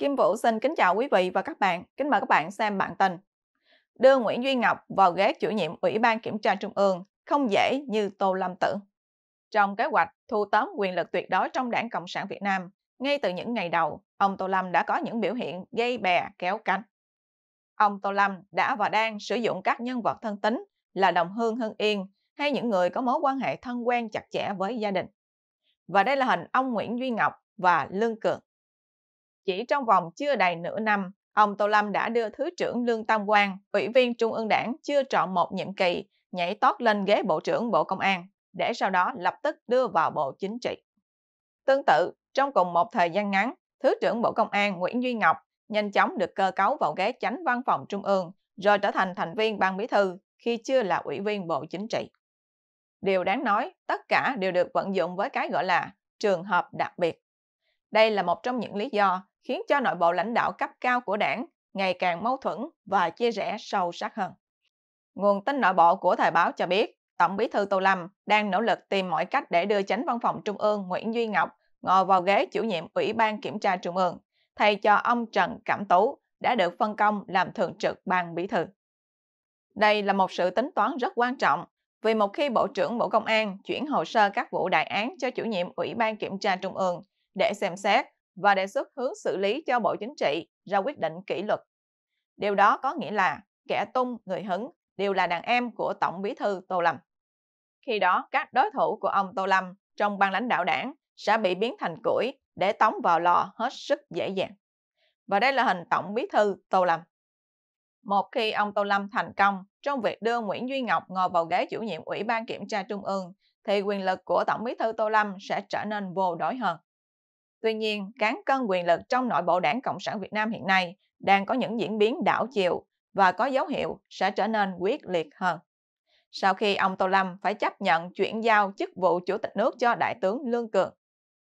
Kim Vũ xin kính chào quý vị và các bạn. Kính mời các bạn xem bản tin. Đưa Nguyễn Duy Ngọc vào ghế chủ nhiệm Ủy ban Kiểm tra Trung ương không dễ như Tô Lâm Tử. Trong kế hoạch thu tóm quyền lực tuyệt đối trong Đảng Cộng sản Việt Nam, ngay từ những ngày đầu, ông Tô Lâm đã có những biểu hiện gây bè kéo cánh. Ông Tô Lâm đã và đang sử dụng các nhân vật thân tín là đồng hương Hưng Yên hay những người có mối quan hệ thân quen chặt chẽ với gia đình. Và đây là hình ông Nguyễn Duy Ngọc và Lương Cường. Chỉ trong vòng chưa đầy nửa năm, ông Tô Lâm đã đưa Thứ trưởng Lương Tam Quang, Ủy viên Trung ương Đảng chưa trọn một nhiệm kỳ, nhảy tót lên ghế Bộ trưởng Bộ Công an, để sau đó lập tức đưa vào Bộ Chính trị. Tương tự, trong cùng một thời gian ngắn, Thứ trưởng Bộ Công an Nguyễn Duy Ngọc nhanh chóng được cơ cấu vào ghế chánh văn phòng Trung ương, rồi trở thành thành viên ban bí thư khi chưa là ủy viên Bộ Chính trị. Điều đáng nói, tất cả đều được vận dụng với cái gọi là trường hợp đặc biệt. Đây là một trong những lý do khiến cho nội bộ lãnh đạo cấp cao của đảng ngày càng mâu thuẫn và chia rẽ sâu sắc hơn. Nguồn tin nội bộ của Thời báo cho biết, Tổng bí thư Tô Lâm đang nỗ lực tìm mọi cách để đưa chánh văn phòng Trung ương Nguyễn Duy Ngọc ngồi vào ghế chủ nhiệm Ủy ban Kiểm tra Trung ương, thay cho ông Trần Cẩm Tú đã được phân công làm thường trực ban bí thư. Đây là một sự tính toán rất quan trọng vì một khi Bộ trưởng Bộ Công an chuyển hồ sơ các vụ đại án cho chủ nhiệm Ủy ban Kiểm tra Trung ương để xem xét và đề xuất hướng xử lý cho Bộ Chính trị ra quyết định kỷ luật. Điều đó có nghĩa là kẻ tung, người hứng đều là đàn em của Tổng bí thư Tô Lâm. Khi đó, các đối thủ của ông Tô Lâm trong ban lãnh đạo đảng sẽ bị biến thành củi để tống vào lò hết sức dễ dàng. Và đây là hình Tổng bí thư Tô Lâm. Một khi ông Tô Lâm thành công trong việc đưa Nguyễn Duy Ngọc ngồi vào ghế chủ nhiệm Ủy ban Kiểm tra Trung ương, thì quyền lực của Tổng bí thư Tô Lâm sẽ trở nên vô đối hơn. Tuy nhiên, cán cân quyền lực trong nội bộ đảng Cộng sản Việt Nam hiện nay đang có những diễn biến đảo chiều và có dấu hiệu sẽ trở nên quyết liệt hơn. Sau khi ông Tô Lâm phải chấp nhận chuyển giao chức vụ chủ tịch nước cho Đại tướng Lương Cường,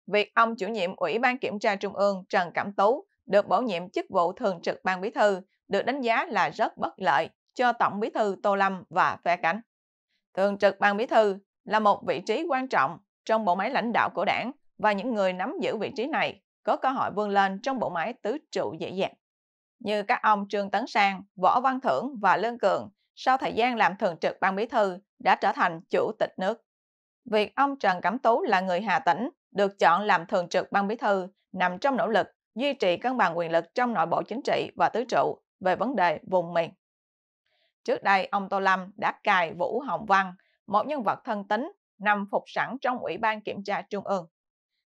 việc ông chủ nhiệm Ủy ban Kiểm tra Trung ương Trần Cẩm Tú được bổ nhiệm chức vụ thường trực ban bí thư được đánh giá là rất bất lợi cho Tổng bí thư Tô Lâm và phe cánh. Thường trực ban bí thư là một vị trí quan trọng trong bộ máy lãnh đạo của đảng và những người nắm giữ vị trí này có cơ hội vươn lên trong bộ máy tứ trụ dễ dàng. Như các ông Trương Tấn Sang, Võ Văn Thưởng và Lương Cường sau thời gian làm thường trực ban bí thư đã trở thành chủ tịch nước. Việc ông Trần Cẩm Tú là người Hà Tĩnh được chọn làm thường trực ban bí thư nằm trong nỗ lực duy trì cân bằng quyền lực trong nội bộ chính trị và tứ trụ về vấn đề vùng miền. Trước đây, ông Tô Lâm đã cài Vũ Hồng Văn, một nhân vật thân tín, nằm phục sẵn trong Ủy ban Kiểm tra Trung ương.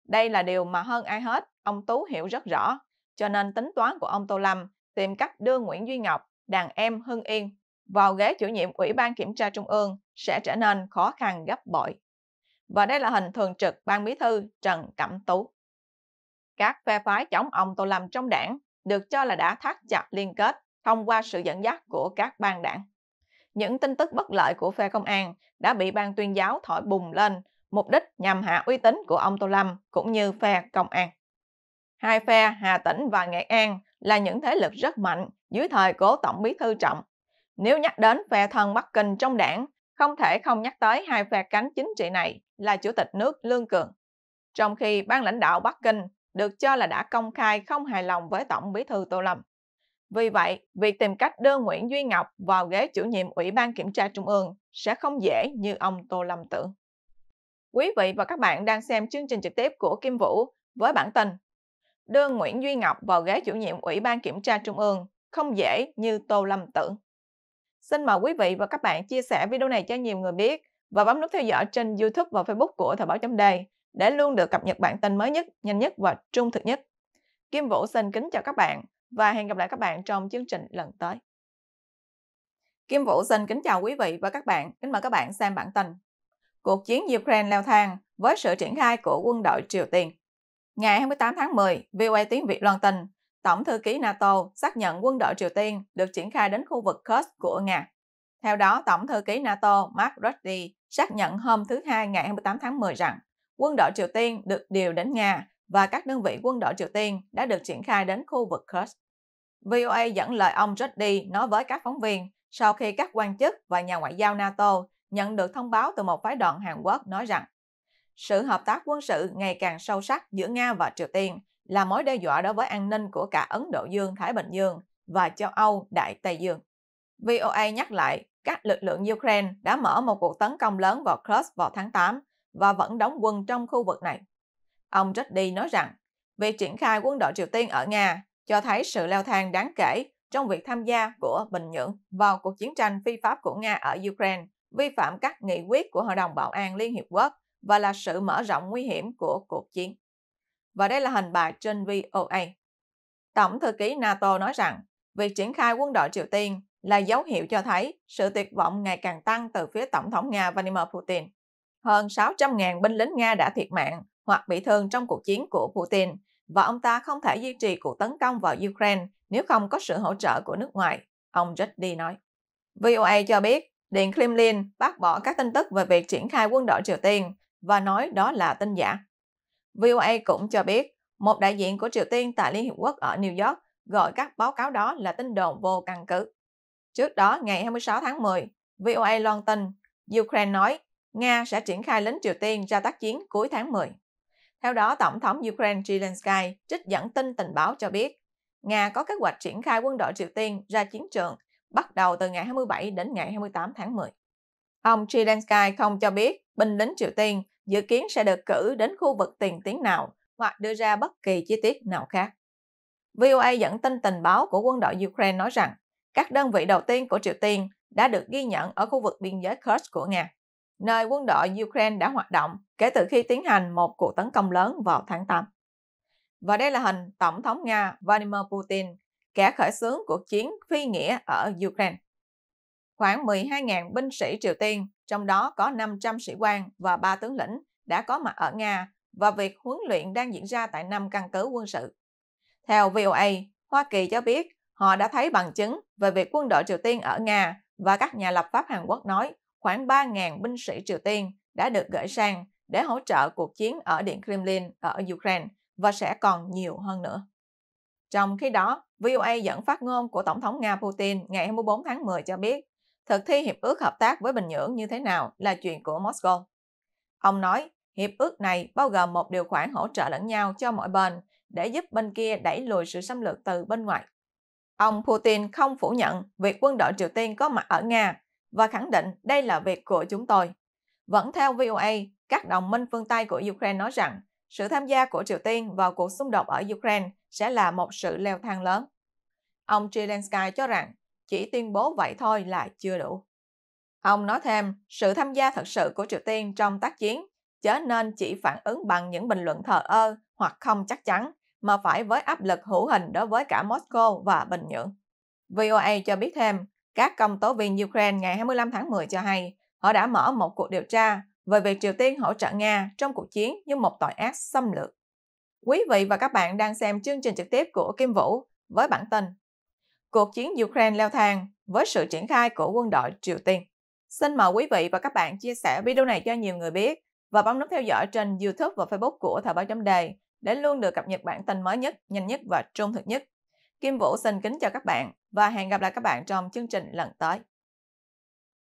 Đây là điều mà hơn ai hết, ông Tú hiểu rất rõ, cho nên tính toán của ông Tô Lâm tìm cách đưa Nguyễn Duy Ngọc, đàn em Hưng Yên, vào ghế chủ nhiệm Ủy ban Kiểm tra Trung ương sẽ trở nên khó khăn gấp bội. Và đây là hình thường trực ban bí thư Trần Cẩm Tú. Các phe phái chống ông Tô Lâm trong đảng được cho là đã thắt chặt liên kết thông qua sự dẫn dắt của các ban đảng. Những tin tức bất lợi của phe công an đã bị ban tuyên giáo thổi bùng lên, mục đích nhằm hạ uy tín của ông Tô Lâm cũng như phe công an. Hai phe Hà Tĩnh và Nghệ An là những thế lực rất mạnh dưới thời cố Tổng bí thư Trọng. Nếu nhắc đến phe thân Bắc Kinh trong đảng, không thể không nhắc tới hai phe cánh chính trị này là Chủ tịch nước Lương Cường. Trong khi ban lãnh đạo Bắc Kinh được cho là đã công khai không hài lòng với Tổng bí thư Tô Lâm. Vì vậy, việc tìm cách đưa Nguyễn Duy Ngọc vào ghế chủ nhiệm Ủy ban Kiểm tra Trung ương sẽ không dễ như ông Tô Lâm tưởng. Quý vị và các bạn đang xem chương trình trực tiếp của Kim Vũ với bản tin Đưa Nguyễn Duy Ngọc vào ghế chủ nhiệm Ủy ban Kiểm tra Trung ương không dễ như Tô Lâm tưởng. Xin mời quý vị và các bạn chia sẻ video này cho nhiều người biết và bấm nút theo dõi trên YouTube và Facebook của Thời báo chấm đề để luôn được cập nhật bản tin mới nhất, nhanh nhất và trung thực nhất. Kim Vũ xin kính chào các bạn và hẹn gặp lại các bạn trong chương trình lần tới. Kim Vũ xin kính chào quý vị và các bạn, kính mời các bạn xem bản tin. Cuộc chiến Ukraine leo thang với sự triển khai của quân đội Triều Tiên. Ngày 28 tháng 10, VOA tiếng Việt loan tin, Tổng thư ký NATO xác nhận quân đội Triều Tiên được triển khai đến khu vực Kursk của Nga. Theo đó, Tổng thư ký NATO Mark Rutte xác nhận hôm thứ Hai ngày 28 tháng 10 rằng quân đội Triều Tiên được điều đến Nga và các đơn vị quân đội Triều Tiên đã được triển khai đến khu vực Kursk. VOA dẫn lời ông Rutte nói với các phóng viên sau khi các quan chức và nhà ngoại giao NATO nhận được thông báo từ một phái đoàn Hàn Quốc nói rằng sự hợp tác quân sự ngày càng sâu sắc giữa Nga và Triều Tiên là mối đe dọa đối với an ninh của cả Ấn Độ Dương, Thái Bình Dương và châu Âu, Đại Tây Dương. VOA nhắc lại các lực lượng Ukraine đã mở một cuộc tấn công lớn vào Kursk vào tháng 8 và vẫn đóng quân trong khu vực này. Ông Reddy nói rằng, việc triển khai quân đội Triều Tiên ở Nga cho thấy sự leo thang đáng kể trong việc tham gia của Bình Nhưỡng vào cuộc chiến tranh phi pháp của Nga ở Ukraine, vi phạm các nghị quyết của Hội đồng Bảo an Liên Hiệp Quốc và là sự mở rộng nguy hiểm của cuộc chiến. Và đây là hình bài trên VOA. Tổng thư ký NATO nói rằng, việc triển khai quân đội Triều Tiên là dấu hiệu cho thấy sự tuyệt vọng ngày càng tăng từ phía Tổng thống Nga Vladimir Putin. Hơn 600.000 binh lính Nga đã thiệt mạng hoặc bị thương trong cuộc chiến của Putin và ông ta không thể duy trì cuộc tấn công vào Ukraine nếu không có sự hỗ trợ của nước ngoài, ông Jody nói. VOA cho biết Điện Kremlin bác bỏ các tin tức về việc triển khai quân đội Triều Tiên và nói đó là tin giả. VOA cũng cho biết một đại diện của Triều Tiên tại Liên Hiệp Quốc ở New York gọi các báo cáo đó là tin đồn vô căn cứ. Trước đó, ngày 26 tháng 10, VOA loan tin Ukraine nói Nga sẽ triển khai lính Triều Tiên ra tác chiến cuối tháng 10. Theo đó, Tổng thống Ukraine Zelensky trích dẫn tin tình báo cho biết Nga có kế hoạch triển khai quân đội Triều Tiên ra chiến trường bắt đầu từ ngày 27 đến ngày 28 tháng 10. Ông Zelensky không cho biết binh lính Triều Tiên dự kiến sẽ được cử đến khu vực tiền tiến nào hoặc đưa ra bất kỳ chi tiết nào khác. VOA dẫn tin tình báo của quân đội Ukraine nói rằng các đơn vị đầu tiên của Triều Tiên đã được ghi nhận ở khu vực biên giới Kursk của Nga, nơi quân đội Ukraine đã hoạt động kể từ khi tiến hành một cuộc tấn công lớn vào tháng 8. Và đây là hình Tổng thống Nga Vladimir Putin, kẻ khởi xướng cuộc chiến phi nghĩa ở Ukraine. Khoảng 12.000 binh sĩ Triều Tiên, trong đó có 500 sĩ quan và 3 tướng lĩnh, đã có mặt ở Nga và việc huấn luyện đang diễn ra tại năm căn cứ quân sự. Theo VOA, Hoa Kỳ cho biết họ đã thấy bằng chứng về việc quân đội Triều Tiên ở Nga và các nhà lập pháp Hàn Quốc nói khoảng 3.000 binh sĩ Triều Tiên đã được gửi sang để hỗ trợ cuộc chiến ở Điện Kremlin ở Ukraine và sẽ còn nhiều hơn nữa. Trong khi đó, VOA dẫn phát ngôn của Tổng thống Nga Putin ngày 24 tháng 10 cho biết thực thi hiệp ước hợp tác với Bình Nhưỡng như thế nào là chuyện của Moscow. Ông nói, hiệp ước này bao gồm một điều khoản hỗ trợ lẫn nhau cho mọi bên để giúp bên kia đẩy lùi sự xâm lược từ bên ngoài. Ông Putin không phủ nhận việc quân đội Triều Tiên có mặt ở Nga và khẳng định đây là việc của chúng tôi. Vẫn theo VOA, các đồng minh phương Tây của Ukraine nói rằng sự tham gia của Triều Tiên vào cuộc xung đột ở Ukraine sẽ là một sự leo thang lớn. Ông Zelensky cho rằng chỉ tuyên bố vậy thôi là chưa đủ. Ông nói thêm, sự tham gia thật sự của Triều Tiên trong tác chiến chớ nên chỉ phản ứng bằng những bình luận thờ ơ hoặc không chắc chắn, mà phải với áp lực hữu hình đối với cả Moscow và Bình Nhưỡng. VOA cho biết thêm, các công tố viên Ukraine ngày 25 tháng 10 cho hay họ đã mở một cuộc điều tra về việc Triều Tiên hỗ trợ Nga trong cuộc chiến như một tội ác xâm lược. Quý vị và các bạn đang xem chương trình trực tiếp của Kim Vũ với bản tin Cuộc chiến Ukraine leo thang với sự triển khai của quân đội Triều Tiên. Xin mời quý vị và các bạn chia sẻ video này cho nhiều người biết và bấm nút theo dõi trên YouTube và Facebook của Thời báo chấm đề để luôn được cập nhật bản tin mới nhất, nhanh nhất và trung thực nhất. Kim Vũ xin kính chào các bạn và hẹn gặp lại các bạn trong chương trình lần tới.